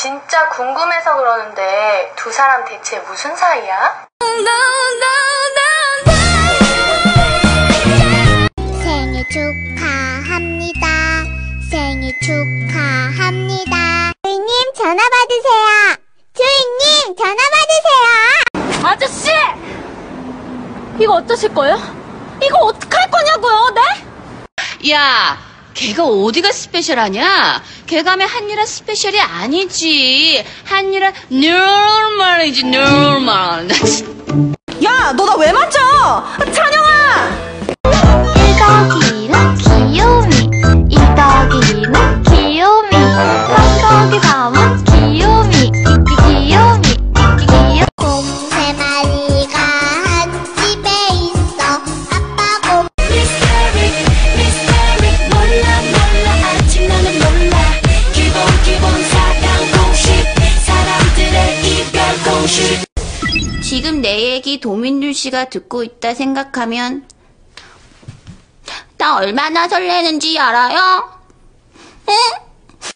진짜 궁금해서 그러는데 두 사람 대체 무슨 사이야? 생일 축하합니다. 생일 축하합니다. 주인님 전화 받으세요. 주인님 전화 받으세요. 아저씨! 이거 어떠실 거예요? 이거 어떡할 거냐고요, 네? 야, 걔가 어디가 special하냐? 걔가면 한유라 special이 아니지. 한유라 normal이지, normal. 야, 너 나왜 맞죠? 찬영아! 1 더하기는 귀요미 2 더하기는 귀요미 3 더하기 3은 지금 내 얘기 도민준 씨가 듣고 있다 생각하면 나 얼마나 설레는지 알아요? 응?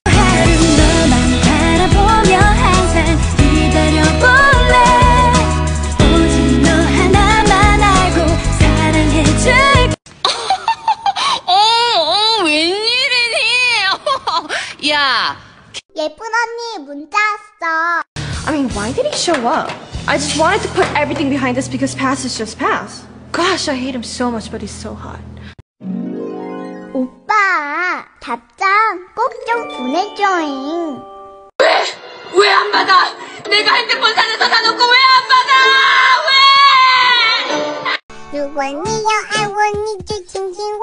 너만 바라보며 항상 기다려볼래 오직 너 하나만 알고 사랑해줄 어, 어, 웬일이니? 야, 예쁜 언니 문자 왔어 I mean, why did he show up? I just wanted to put everything behind us because past is just past. Gosh, I hate him so much, but he's so hot. 오빠 답장 꼭 좀 보내줘잉 왜 안 받아? 내가 핸드폰 사면서 사놓고 왜 안 받아? 왜?如果你要爱我，你就亲亲我，哇哇！如